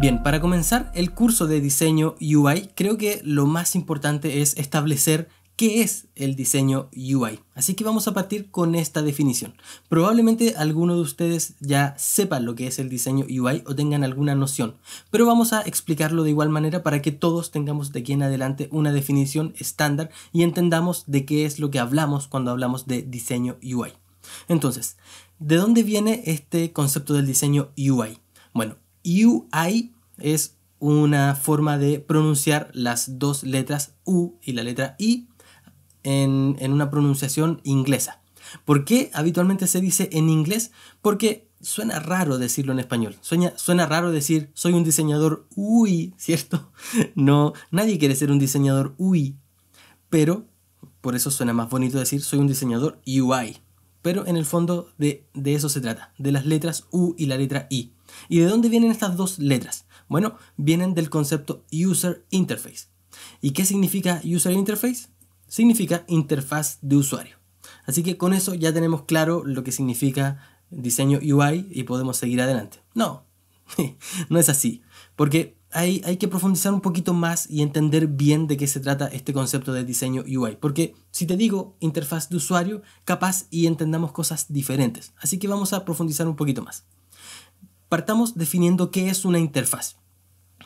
Bien, para comenzar el curso de diseño UI, creo que lo más importante es establecer qué es el diseño UI. Así que vamos a partir con esta definición. Probablemente alguno de ustedes ya sepan lo que es el diseño UI o tengan alguna noción, pero vamos a explicarlo de igual manera para que todos tengamos de aquí en adelante una definición estándar y entendamos de qué es lo que hablamos cuando hablamos de diseño UI. Entonces, ¿de dónde viene este concepto del diseño UI? Bueno, UI es una forma de pronunciar las dos letras U y la letra I en, una pronunciación inglesa. ¿Por qué habitualmente se dice en inglés? Porque suena raro decirlo en español. Suena, suena raro decir soy un diseñador UI, ¿cierto? No, nadie quiere ser un diseñador UI. Pero por eso suena más bonito decir soy un diseñador UI. Pero en el fondo de, de eso se trata, de las letras U y la letra I. ¿Y de dónde vienen estas dos letras? Bueno, vienen del concepto User Interface. ¿Y qué significa User Interface? significa interfaz de usuario. Así que con eso ya tenemos claro lo que significa diseño UI y podemos seguir adelante. No, no es así, porque hay, hay, que profundizar un poquito más y entender bien de qué se trata este concepto de diseño UI, porque si te digo interfaz de usuario, capaz y entendamos cosas diferentes. Así que vamos a profundizar un poquito más. Partamos definiendo qué es una interfaz.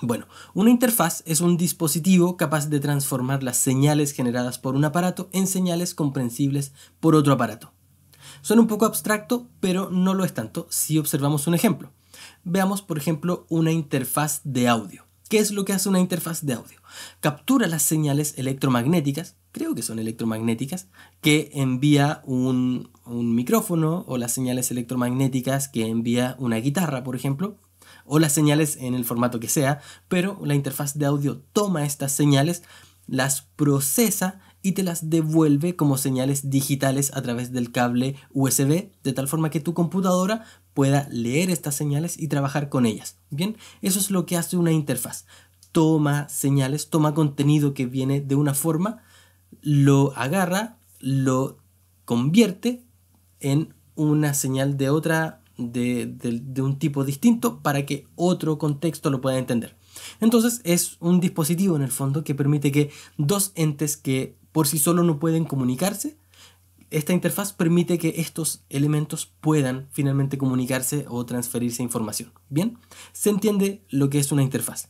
Bueno, una interfaz es un dispositivo capaz de transformar las señales generadas por un aparato en señales comprensibles por otro aparato. Suena un poco abstracto, pero no lo es tanto si observamos un ejemplo. Veamos, por ejemplo, una interfaz de audio. ¿Qué es lo que hace una interfaz de audio? Captura las señales electromagnéticas, creo que son electromagnéticas, que envía un, un micrófono o las señales electromagnéticas que envía una guitarra, por ejemplo, o las señales en el formato que sea, pero la interfaz de audio toma estas señales, las procesa y te las devuelve como señales digitales a través del cable USB, de tal forma que tu computadora pueda leer estas señales y trabajar con ellas. Bien, eso es lo que hace una interfaz. Toma señales, toma contenido que viene de una forma, lo agarra, lo convierte en una señal de otra de, un tipo distinto para que otro contexto lo pueda entender. Entonces es un dispositivo en el fondo que permite que dos entes que por sí solo no pueden comunicarse, esta interfaz permite que estos elementos puedan finalmente comunicarse o transferirse información. Bien, se entiende lo que es una interfaz.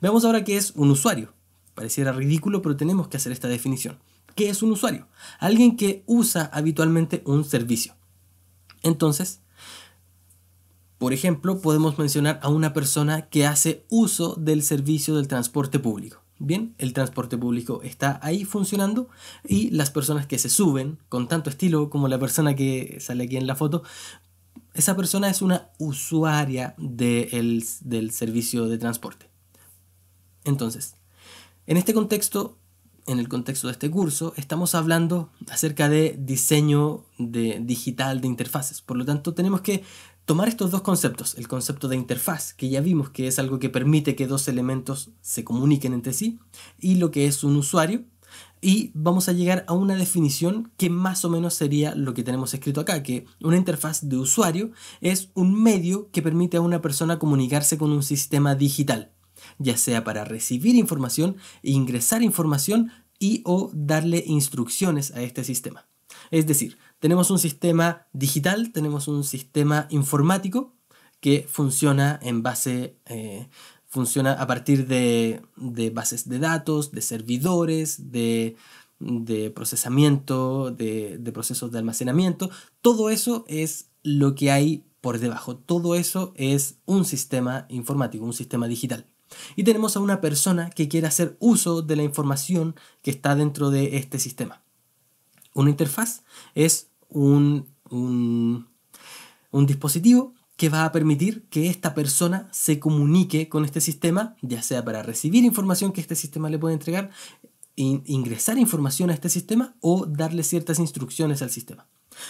Veamos ahora qué es un usuario. Pareciera ridículo, pero tenemos que hacer esta definición. ¿Qué es un usuario? Alguien que usa habitualmente un servicio. Entonces, por ejemplo, podemos mencionar a una persona que hace uso del servicio del transporte público. Bien, el transporte público está ahí funcionando y las personas que se suben con tanto estilo como la persona que sale aquí en la foto, esa persona es una usuaria del servicio de transporte. Entonces, en este contexto, en el contexto de este curso, estamos hablando acerca de diseño de digital de interfaces. Por lo tanto, tenemos que tomar estos dos conceptos, el concepto de interfaz, que ya vimos que es algo que permite que dos elementos se comuniquen entre sí, y lo que es un usuario, y vamos a llegar a una definición que más o menos sería lo que tenemos escrito acá, que una interfaz de usuario es un medio que permite a una persona comunicarse con un sistema digital, ya sea para recibir información, ingresar información y o darle instrucciones a este sistema. Es decir, tenemos un sistema digital, tenemos un sistema informático que funciona en base, eh, funciona a partir de, bases de datos, de servidores, de, procesamiento, de, de procesos de almacenamiento. Todo eso es lo que hay por debajo. Todo eso es un sistema informático, un sistema digital. Y tenemos a una persona que quiere hacer uso de la información que está dentro de este sistema. Una interfaz es un, un, dispositivo que va a permitir que esta persona se comunique con este sistema, ya sea para recibir información que este sistema le puede entregar, ingresar información a este sistema o darle ciertas instrucciones al sistema.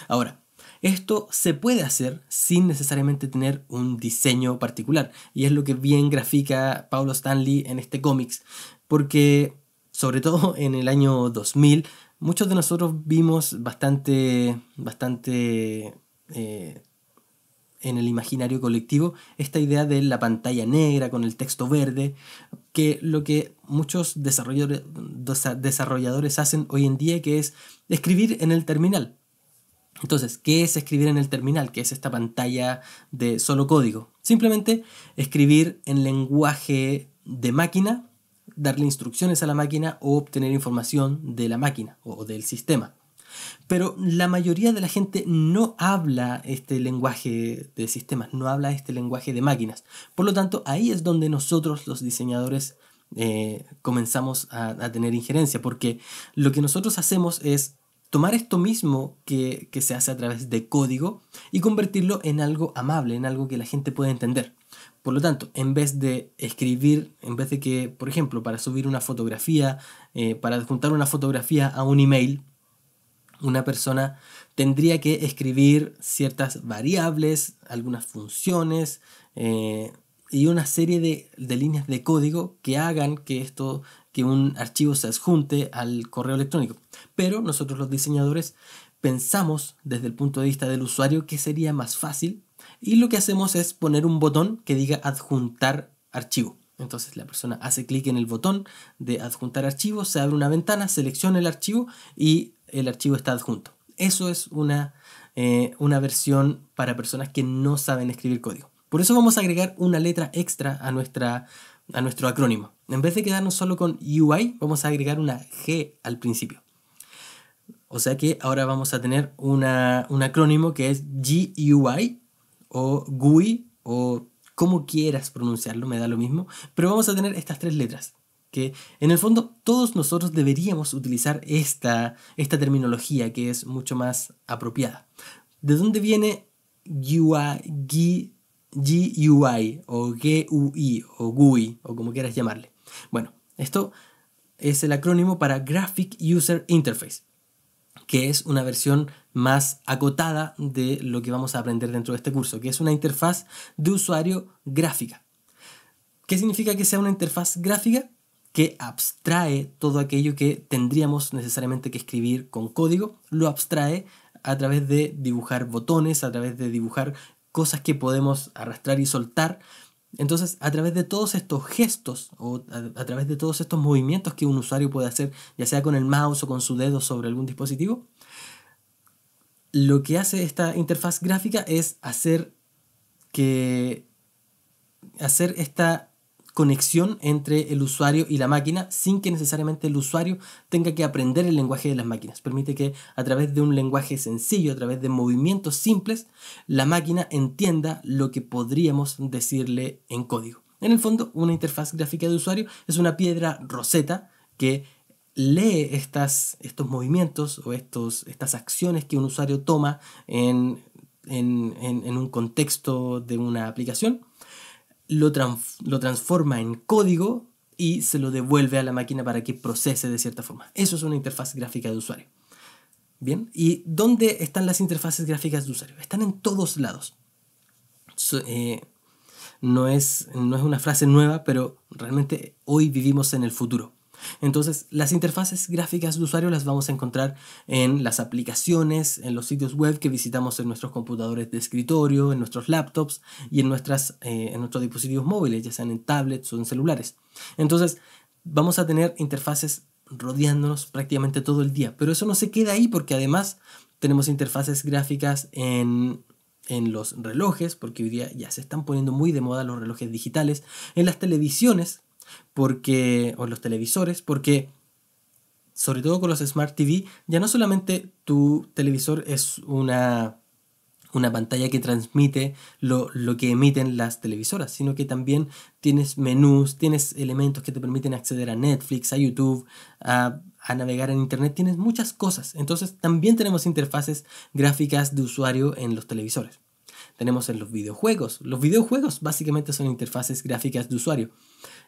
Ahora, esto se puede hacer sin necesariamente tener un diseño particular, y es lo que bien grafica Paulo Stanley en este cómics, porque sobre todo en el año 2000 muchos de nosotros vimos bastante, bastante eh, en el imaginario colectivo esta idea de la pantalla negra con el texto verde, que lo que muchos desarrolladores, desarrolladores hacen hoy en día, que es escribir en el terminal. Entonces, ¿qué es escribir en el terminal? ¿Qué es esta pantalla de solo código? Simplemente escribir en lenguaje de máquina, darle instrucciones a la máquina o obtener información de la máquina o del sistema. Pero la mayoría de la gente no habla este lenguaje de sistemas, no habla este lenguaje de máquinas. Por lo tanto, ahí es donde nosotros los diseñadores eh, comenzamos a, tener injerencia, porque lo que nosotros hacemos es tomar esto mismo que, se hace a través de código y convertirlo en algo amable, en algo que la gente pueda entender. Por lo tanto, en vez de escribir, en vez de que, por ejemplo, para subir una fotografía, eh, para adjuntar una fotografía a un email, una persona tendría que escribir ciertas variables, algunas funciones eh, y una serie de, de, líneas de código que hagan que esto que un archivo se adjunte al correo electrónico. Pero nosotros los diseñadores pensamos desde el punto de vista del usuario que sería más fácil y lo que hacemos es poner un botón que diga adjuntar archivo. Entonces la persona hace clic en el botón de adjuntar archivo, se abre una ventana, selecciona el archivo y el archivo está adjunto. Eso es una, eh, una versión para personas que no saben escribir código. Por eso vamos a agregar una letra extra a, nuestra, a nuestro acrónimo. En vez de quedarnos solo con UI, vamos a agregar una G al principio. O sea que ahora vamos a tener un acrónimo que es GUI o GUI o como quieras pronunciarlo, me da lo mismo. Pero vamos a tener estas tres letras. Que en el fondo todos nosotros deberíamos utilizar esta, esta terminología que es mucho más apropiada. ¿De dónde viene UI, GUI o GUI o GUI o como quieras llamarle? Bueno, esto es el acrónimo para Graphic User Interface, que es una versión más acotada de lo que vamos a aprender dentro de este curso, que es una interfaz de usuario gráfica. ¿Qué significa que sea una interfaz gráfica? Que abstrae todo aquello que tendríamos necesariamente que escribir con código, lo abstrae a través de dibujar botones, a través de dibujar cosas que podemos arrastrar y soltar. Entonces, a través de todos estos gestos o a, través de todos estos movimientos que un usuario puede hacer, ya sea con el mouse o con su dedo sobre algún dispositivo, lo que hace esta interfaz gráfica es hacer que hacer esta conexión entre el usuario y la máquina sin que necesariamente el usuario tenga que aprender el lenguaje de las máquinas. Permite que a través de un lenguaje sencillo, a través de movimientos simples, la máquina entienda lo que podríamos decirle en código. En el fondo, una interfaz gráfica de usuario es una piedra roseta que lee estas, estos movimientos o estos, estas acciones que un usuario toma en, en un contexto de una aplicación lo, transforma en código y se lo devuelve a la máquina para que procese de cierta forma. Eso es una interfaz gráfica de usuario. Bien, ¿y dónde están las interfaces gráficas de usuario? Están en todos lados. Eh, no, es, no es una frase nueva, pero realmente hoy vivimos en el futuro. Entonces, las interfaces gráficas de usuario las vamos a encontrar en las aplicaciones, en los sitios web que visitamos en nuestros computadores de escritorio, en nuestros laptops y en, nuestras, eh, en nuestros dispositivos móviles, ya sean en tablets o en celulares. Entonces, vamos a tener interfaces rodeándonos prácticamente todo el día. Pero eso no se queda ahí porque además tenemos interfaces gráficas en, en los relojes, porque hoy día ya se están poniendo muy de moda los relojes digitales, en las televisiones, porque, o los televisores, porque sobre todo con los Smart TV, ya no solamente tu televisor es una, una pantalla que transmite lo, lo, que emiten las televisoras, sino que también tienes menús, tienes elementos que te permiten acceder a Netflix, a YouTube, a, a navegar en Internet, tienes muchas cosas. Entonces también tenemos interfaces gráficas de usuario en los televisores. Tenemos en los videojuegos. Los videojuegos básicamente son interfaces gráficas de usuario.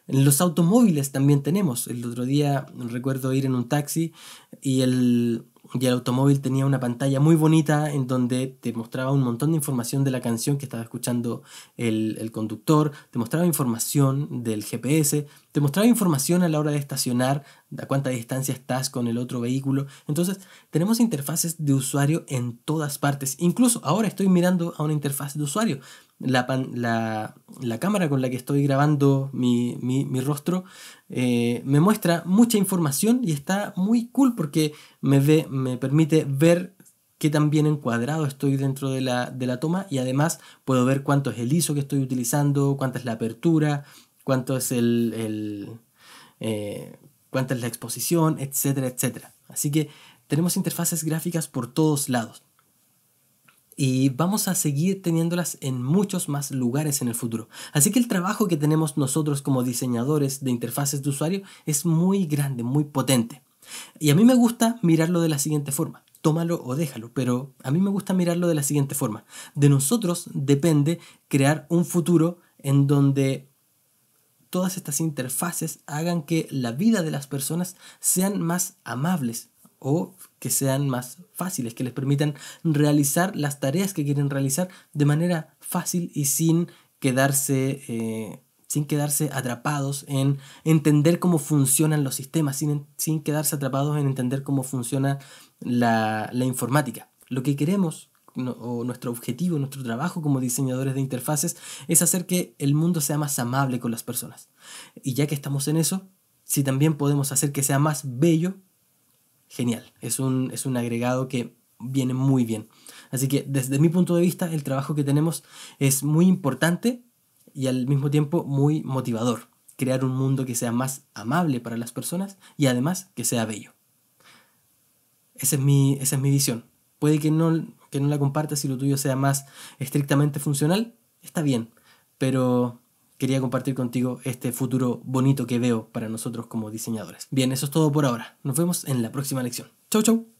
En los automóviles también tenemos. El otro día recuerdo ir en un taxi y el, y el automóvil tenía una pantalla muy bonita en donde te mostraba un montón de información de la canción que estaba escuchando el, el, conductor, te mostraba información del GPS, te mostraba información a la hora de estacionar, a cuánta distancia estás con el otro vehículo. Entonces, tenemos interfaces de usuario en todas partes. Incluso ahora estoy mirando a una interfaz de usuario. La, la, la cámara con la que estoy grabando mi, mi, mi rostro eh, me muestra mucha información y está muy cool porque me, ve, me permite ver qué tan bien encuadrado estoy dentro de la, de la toma y además puedo ver cuánto es el ISO que estoy utilizando, cuánta es la apertura, cuánto es el, el eh, cuánta es la exposición, etcétera, etcétera. Así que tenemos interfaces gráficas por todos lados y vamos a seguir teniéndolas en muchos más lugares en el futuro. Así que el trabajo que tenemos nosotros como diseñadores de interfaces de usuario es muy grande, muy potente. Y a mí me gusta mirarlo de la siguiente forma. Tómalo o déjalo, pero a mí me gusta mirarlo de la siguiente forma. De nosotros depende crear un futuro en donde todas estas interfaces hagan que la vida de las personas sean más amables, o que sean más fáciles, que les permitan realizar las tareas que quieren realizar de manera fácil y sin quedarse, eh, sin quedarse atrapados en entender cómo funcionan los sistemas, sin, sin quedarse atrapados en entender cómo funciona la, la informática. Lo que queremos o nuestro objetivo, nuestro trabajo como diseñadores de interfaces es hacer que el mundo sea más amable con las personas. Y ya que estamos en eso, si también podemos hacer que sea más bello, genial. Es un, es un agregado que viene muy bien. Así que desde mi punto de vista, el trabajo que tenemos es muy importante y al mismo tiempo muy motivador. Crear un mundo que sea más amable para las personas y además que sea bello. Esa es mi, esa es mi visión. Puede que no, que no la compartas si lo tuyo sea más estrictamente funcional, está bien, pero quería compartir contigo este futuro bonito que veo para nosotros como diseñadores. Bien, eso es todo por ahora. Nos vemos en la próxima lección. Chau, chau.